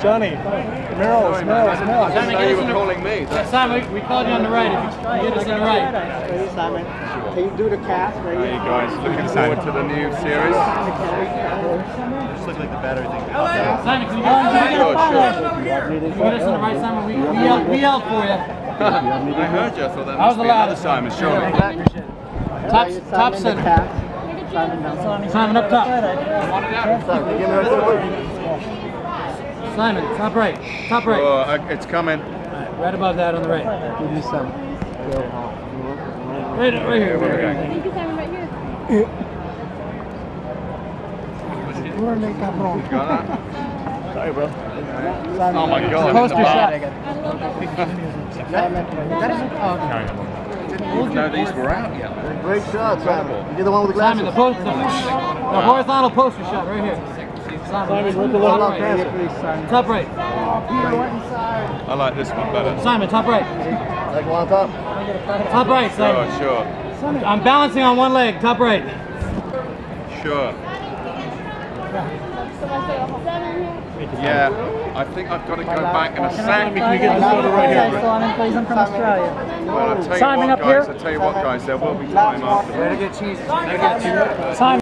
Johnny, Merrells, Merrells, I Merrells. didn't know you were calling me. That's Simon, we, we called you on the right. If you can get us in the right. Ready, Simon? Can you do the cast? Ready? Hey guys, looking forward to the new series. Just look like the battery thing. Simon, can you get oh, us in the right? Oh, sure, sure. Can you get us in the right, Simon? We, we, yelled, we yelled for you. I heard you. I thought that I was must the be another loudest. Simon. Surely. Top, Ready, top Simon, the center. Cast. Simon. Simon up top. Give me right Simon, top right. Top right. Oh, uh, it's coming. Right above that on the right. Give me some. Right, right here. Where are we going? Thank you, Simon, right here. Got that? Sorry, bro. Oh my god. Poster shot. Didn't know these were out yet. Great shot, Simon. You're the one with the Simon, the glasses. poster. The horizontal poster shot right here. Simon, With the top little right. Simon. Top right. I like this one better. Simon, top right. Like one on top. Top right, Oh, Simon. sure. I'm balancing on one leg. Top right. Sure. So I say seven here. Yeah. I think I've got to go back in a sec. Can we get this photo right here? Simon, please. I'm from Australia. Well, I'll tell you Simon what, up here. guys. I'll tell you what, guys. There will be time after. Simon.